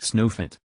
Snowfit